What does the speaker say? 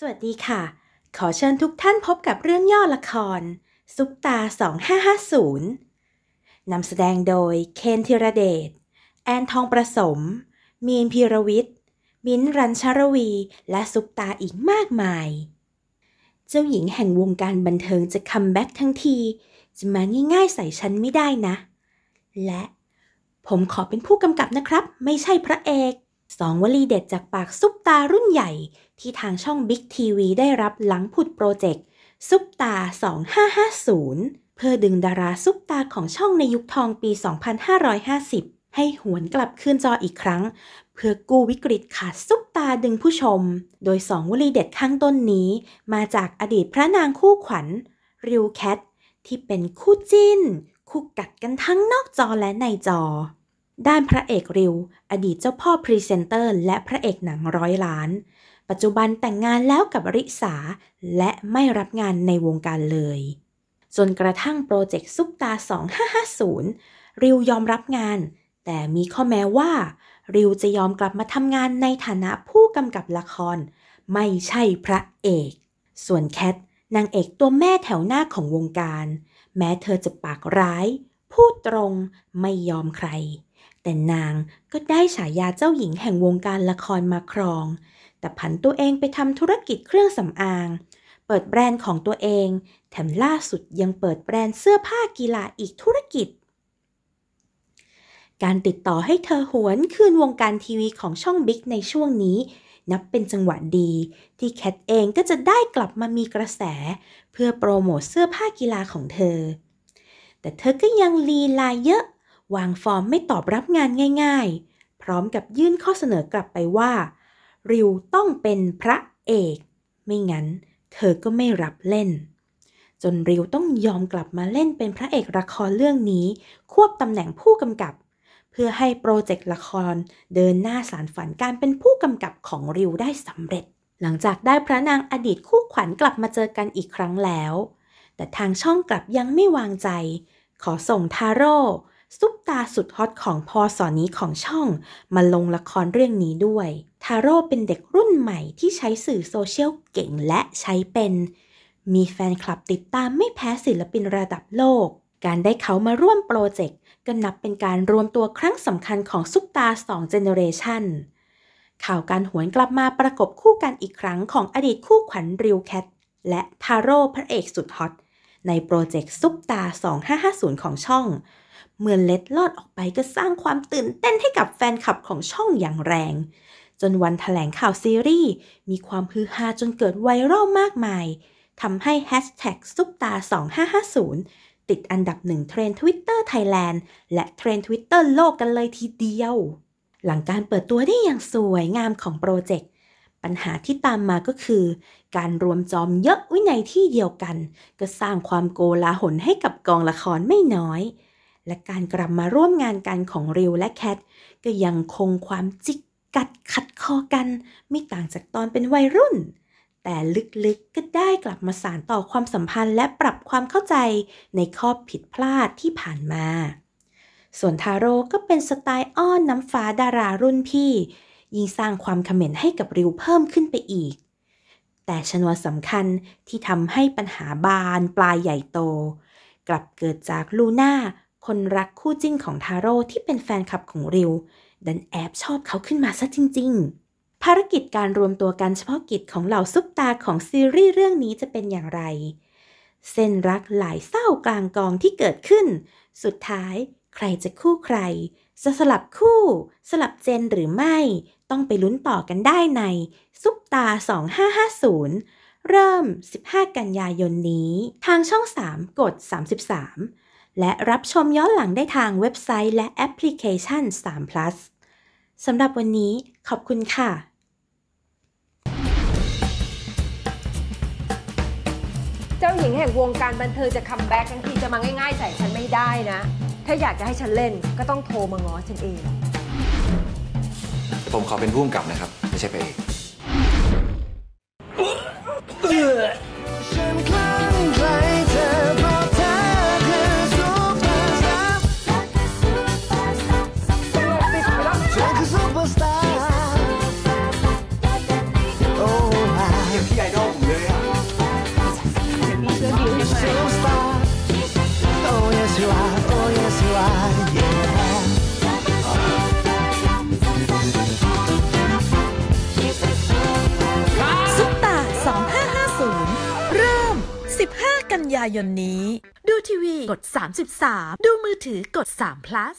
สวัสดีค่ะ ขอเชิญทุกท่านพบกับเรื่องย่อละคร ซุปตา 2550 นำแสดงโดย เคนธีรเดช แอนทองประสม มีนพีรวิทย์ มิ้นรัญชารวี และซุปตาอีกมากมาย เจ้าหญิงแห่งวงการบันเทิงจะคัมแบ็กทั้งที จะมาง่ายๆใส่ฉันไม่ได้นะ และผมขอเป็นผู้กำกับนะครับ ไม่ใช่พระเอก สองวลีเด็ดจากปากซุปตารุ่นใหญ่ ที่ทางช่อง Big TV ได้รับหลังผุดโปรเจกต์ซุปตา 2550 เพื่อดึงดาราซุปตาของช่องในยุคทองปี 2550 ให้หวนกลับคืนจออีกครั้ง เพื่อกู้วิกฤตขาดซุปตาดึงผู้ชม โดยสองวลีเด็ดข้างต้นนี้ มาจากอดีตพระนางคู่ขวัญ ริวแคท ที่เป็นคู่จิ้น คู่กัดกันทั้งนอกจอและในจอ ด้านพระเอกริว อดีตเจ้าพ่อพรีเซนเตอร์ และพระเอกหนังร้อยล้าน ปัจจุบันแต่งงานแล้วกับริสาและไม่รับงานในวงการเลย จนกระทั่งโปรเจกต์ซุปตาร์ 2550 ริวยอมรับงาน แต่มีข้อแม้ว่า ริวจะยอมกลับมาทำงานในฐานะผู้กำกับละคร ไม่ใช่พระเอก ส่วนแคทนางเอกตัวแม่แถวหน้าของวงการ แม้เธอจะปากร้าย พูดตรงไม่ยอมใคร แต่นางก็ได้ฉายาเจ้าหญิงแห่งวงการละครมาครอง แต่ผันตัวเองไปทำธุรกิจเครื่องสำอาง เปิดแบรนด์ของตัวเอง แถมล่าสุดยังเปิดแบรนด์เสื้อผ้ากีฬาอีกธุรกิจ การติดต่อให้เธอหวนคืนวงการทีวีของช่องบิ๊กในช่วงนี้ นับเป็นจังหวะดี ที่แคทเองก็จะได้กลับมามีกระแส เพื่อโปรโมทเสื้อผ้ากีฬาของเธอ แต่เธอก็ยังลีลาเยอะ วางฟอร์มไม่ตอบรับงานง่าย ๆ พร้อมกับยื่นข้อเสนอกลับไปว่า ริวต้องเป็นพระเอก ไม่งั้น เธอก็ไม่รับเล่น จนริวต้องยอมกลับมาเล่นเป็นพระเอกละครเรื่องนี้ ควบตำแหน่งผู้กำกับ เพื่อให้โปรเจกต์ละครเดินหน้าสารฝันการเป็นผู้กำกับของริวได้สำเร็จ หลังจากได้พระนางอดีตคู่ขวัญกลับมาเจอกันอีกครั้งแล้ว แต่ทางช่องกลับยังไม่วางใจ ขอส่งทาโร่ สตาร์สุดฮอตของ พ.ศ. นี้ของช่อง มาลงละครเรื่องนี้ด้วย ทาโร่เป็นเด็กรุ่นใหม่ที่ใช้สื่อโซเชียลเก่งและใช้เป็น มีแฟนคลับติดตามไม่แพ้ศิลปินระดับโลก การได้เขามาร่วมโปรเจกต์ก็นับเป็นการรวมตัวครั้งสำคัญของซุปตาร์สอง generationข่าวการหวนกลับมาประกบคู่กันอีกครั้งของอดีตคู่ขวัญริวแคทและทาโร่พระเอกสุดฮอต ในโปรเจกต์ซุปตาร์ 2550 ของช่อง เมื่อเล็ดลอดออกไปก็สร้างความตื่นเต้นให้กับแฟนคลับของช่องอย่างแรง จนวันถแถลงข่าวซีรีส์มีความฮือฮาจนเกิดไวรัลมากมายทำให้แฮชแท็กซุปตาร์ 2550 ติดอันดับหนึ่งเทรนด์ทวิตเตอร์ไทยแลนด์และเทรนทวิตเตอร์โลกกันเลยทีเดียว หลังการเปิดตัวได้อย่างสวยงามของโปรเจกต์ ปัญหาที่ตามมาก็คือ การรวมจอมเยอะวินัยที่เดียวกัน ก็สร้างความโกลาหลให้กับกองละครไม่น้อย และการกลับมาร่วมงานกันของริวและแคทก็ยังคงความจิกกัดขัดคอกัน ไม่ต่างจากตอนเป็นวัยรุ่น แต่ลึกๆก็ได้กลับมาสานต่อความสัมพันธ์และปรับความเข้าใจในข้อผิดพลาดที่ผ่านมาส่วนทาโร่ก็เป็นสไตล์อ้อนน้ำฟ้าดารารุ่นพี่ ยิ่งสร้างความเขม็นให้กับริวเพิ่มขึ้นไปอีก แต่ชนวนสำคัญที่ทำให้ปัญหาบานปลายใหญ่โต กลับเกิดจากลูน่าคนรักคู่จิ้นของทาโร่ที่เป็นแฟนคลับของริว ดันแอบชอบเขาขึ้นมาซะจริง ๆ ภารกิจการรวมตัวกันเฉพาะกิจของเหล่าซุปตาของซีรีส์เรื่องนี้จะเป็นอย่างไร เส้นรักหลายเศร้ากลางกองที่เกิดขึ้น สุดท้ายใครจะคู่ใคร จะสลับคู่ สลับเจนหรือไม่ ต้องไปลุ้นต่อกันได้ใน ซุปตา 2550 เริ่ม 15 กันยายนนี้ ทางช่อง 3 กด 33 และรับชมย้อนหลังได้ทางเว็บไซต์และแอปพลิเคชัน 3 plus สำหรับวันนี้ขอบคุณค่ะเจ้าหญิงแห่งวงการบันเทิงจะคัมแบ็กทั้งทีจะมาง่ายๆใส่ฉันไม่ได้นะ ถ้าอยากจะให้ฉันเล่นก็ต้องโทรมาง้อฉันเอง ผมขอเป็นผู้กำกับนะครับ ไม่ใช่พระเอก กันยายนนี้ ดูทีวีกด 33 ดูมือถือกด3 plus